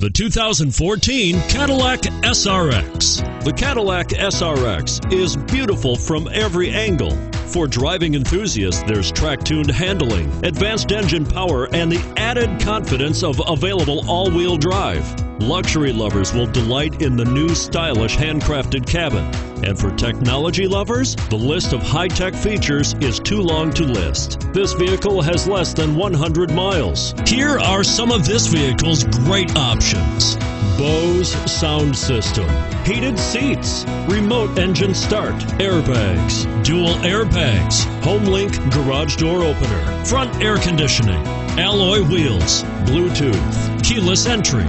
The 2014 Cadillac SRX. The Cadillac SRX is beautiful from every angle. For driving enthusiasts, there's track tuned handling, advanced engine power, and the added confidence of available all wheel drive. Luxury lovers will delight in the new stylish handcrafted cabin. And for technology lovers, the list of high tech features is too long to list. This vehicle has less than 100 miles. Here are some of this vehicle's great options Bose sound system, heated seats, remote engine start, airbags, dual airbags, HomeLink garage door opener, front air conditioning, alloy wheels, Bluetooth, keyless entry.